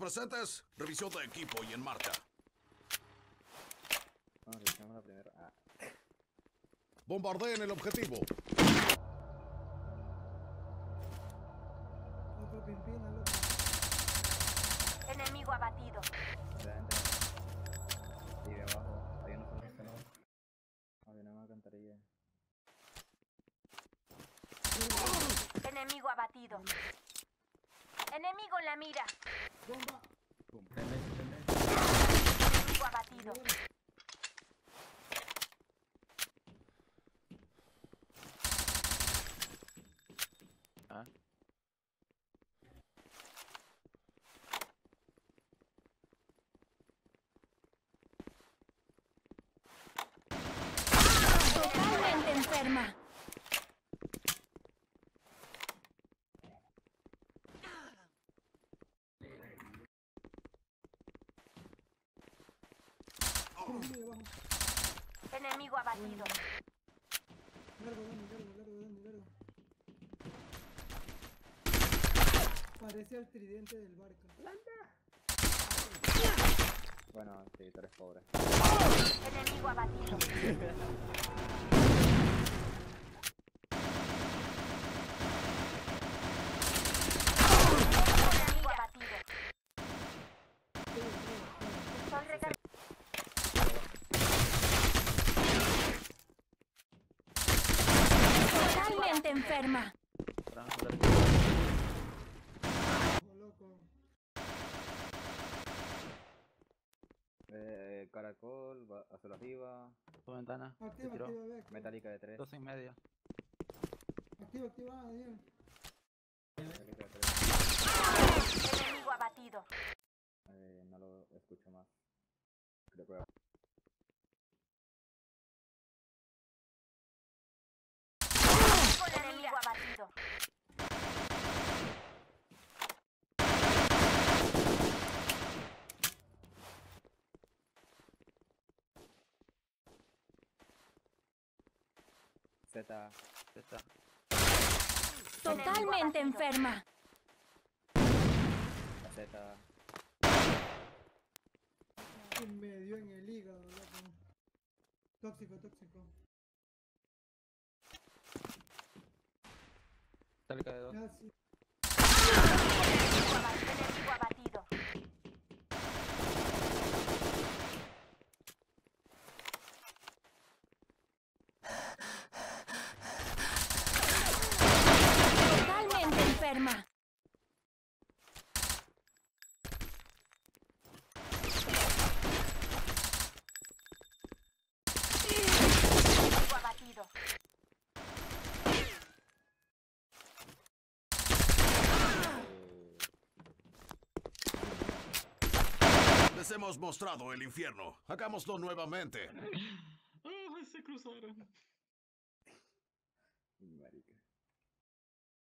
Aces. Revisión de equipo y en marcha. Vamos, revisamos la primera. Ah, Bombardeen el objetivo. Otro pimpina, loco. Enemigo abatido. de abajo. Este, ¿no? Había una alcantarilla. Enemigo abatido. Enemigo en la mira. Abatido. Totalmente enferma. Abajo. Enemigo abatido. Largo, Dani, largo, largo, Dani, largo. Parece al tridente del barco. Bueno, sí, tú eres pobre. Enemigo abatido. Enemigo abatido. Estoy recargando. Totalmente enferma. Loco. Eh, caracol, va- azul arriba, Tu ventana. Activa, activa, activa. metálica de 3. Dos y medio. Activa, activa, Daniel. Metálica de 3. Enemigo abatido. Eh, no lo escucho más. Creo que Enemigo abatido. Está. Totalmente enferma. la Z, Y me dio en el hígado, loco. Tóxico, tóxico. De dos. Ya, sí. Enemigo abatido. Enemigo abatido. Totalmente enferma. Enemigo abatido. Les hemos mostrado el infierno. Hagámoslo nuevamente. se cruzaron. marica.